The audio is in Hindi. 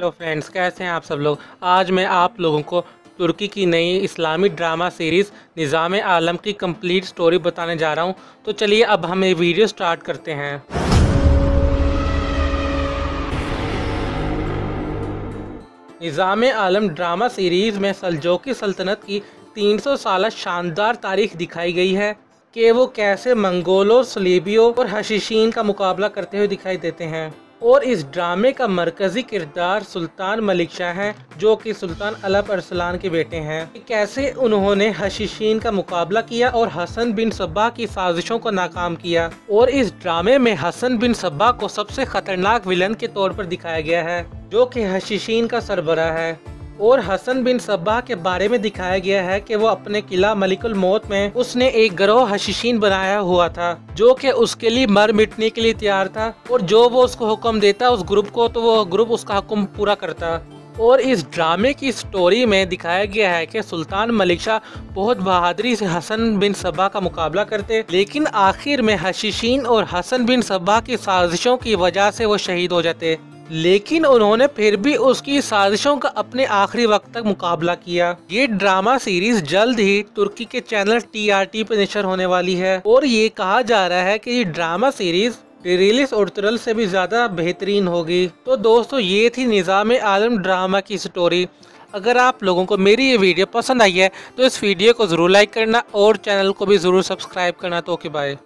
हेलो फ्रेंड्स, कैसे हैं आप सब लोग? आज मैं आप लोगों को तुर्की की नई इस्लामी ड्रामा सीरीज़ निज़ाम आलम की कंप्लीट स्टोरी बताने जा रहा हूँ। तो चलिए अब हम ये वीडियो स्टार्ट करते हैं। निज़ाम आलम ड्रामा सीरीज़ में सलजोकी सल्तनत की 300 साल शानदार तारीख दिखाई गई है कि वो कैसे मंगोलों, सलीबियों और हशीशीन का मुकाबला करते हुए दिखाई देते हैं। और इस ड्रामे का मरकजी किरदार सुल्तान मलिक शाह है, जो कि सुल्तान अलब अरसलान के बेटे हैं। कैसे उन्होंने हशीशीन का मुकाबला किया और हसन बिन सब्बा की साजिशों को नाकाम किया? और इस ड्रामे में हसन बिन सब्बा को सबसे खतरनाक विलन के तौर पर दिखाया गया है, जो कि हशीशीन का सरबरा है। और हसन बिन सब्बा के बारे में दिखाया गया है कि वो अपने किला मलिकुल मौत में उसने एक ग्रोह हशीशीन बनाया हुआ था, जो कि उसके लिए मर मिटने के लिए तैयार था, और जो वो उसको हुक्म देता उस ग्रुप को तो वो ग्रुप उसका हुक्म पूरा करता। और इस ड्रामे की स्टोरी में दिखाया गया है कि सुल्तान मलिक शाह बहुत बहादुरी से हसन बिन सबा का मुकाबला करते, लेकिन आखिर में हशीशीन और हसन बिन सबा की साजिशों की वजह से वो शहीद हो जाते। लेकिन उन्होंने फिर भी उसकी साजिशों का अपने आखिरी वक्त तक मुकाबला किया। ये ड्रामा सीरीज़ जल्द ही तुर्की के चैनल टी आर टी पर निशर होने वाली है और ये कहा जा रहा है कि ये ड्रामा सीरीज़ रिलीज़ और तुरल से भी ज़्यादा बेहतरीन होगी। तो दोस्तों, ये थी निज़ाम आलम ड्रामा की स्टोरी। अगर आप लोगों को मेरी ये वीडियो पसंद आई है तो इस वीडियो को ज़रूर लाइक करना और चैनल को भी ज़रूर सब्सक्राइब करना तो ओके, बाय।